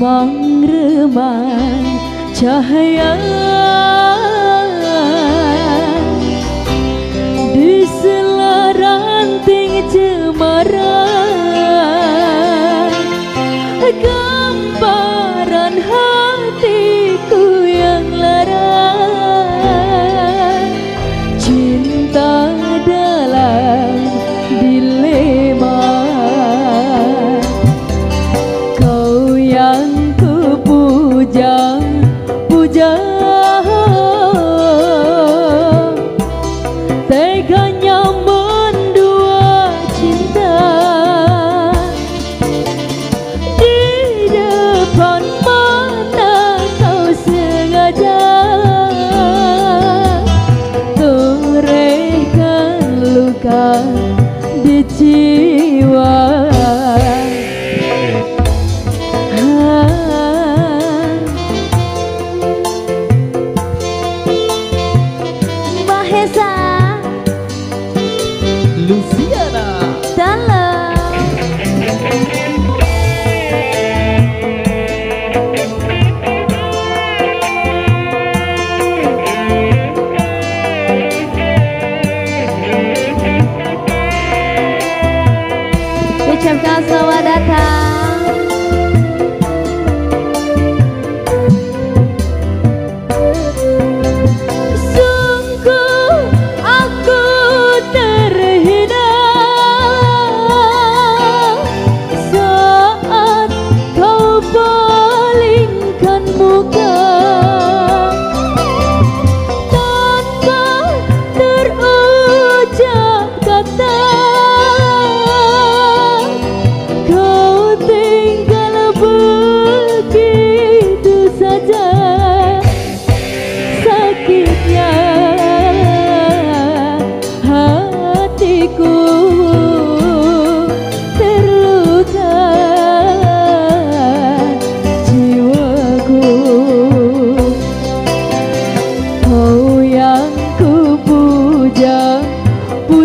mong rư bang cahaya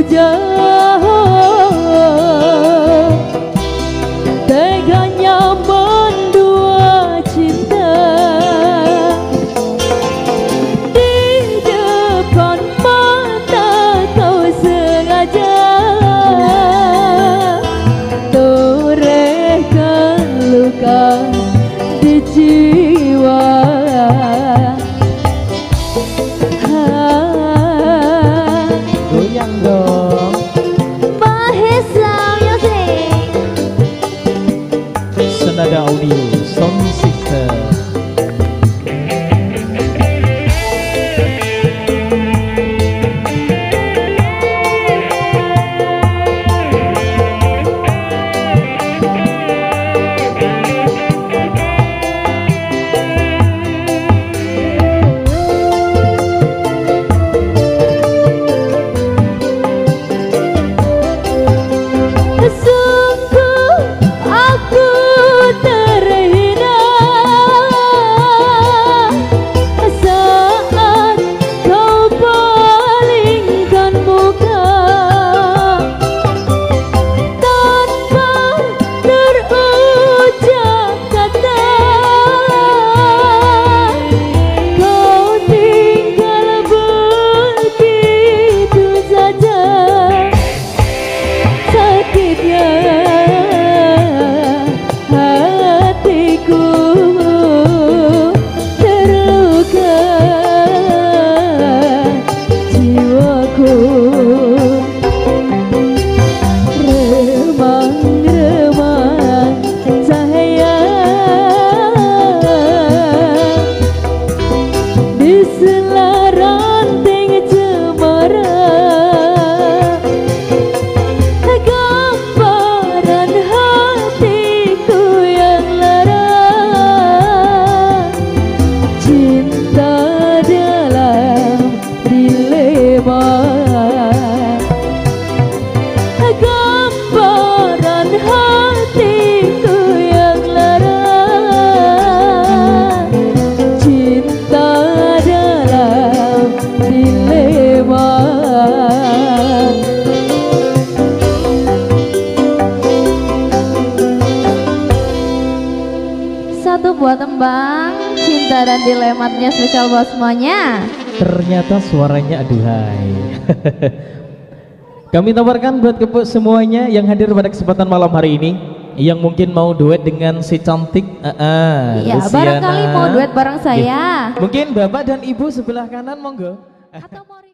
chúa. Teganya mendua cinta di depan mata kau sengaja torehkan luka di jiwa di selaran Satu buat tembang Cinta dan dilematnya spesial buat semuanya. Ternyata suaranya aduhai. Kami tawarkan buat kepuk semuanya yang hadir pada kesempatan malam hari ini yang mungkin mau duet dengan si cantik uh, uh, barangkali mau duet bareng iya. saya. Mungkin Bapak dan Ibu sebelah kanan monggo. Atau mau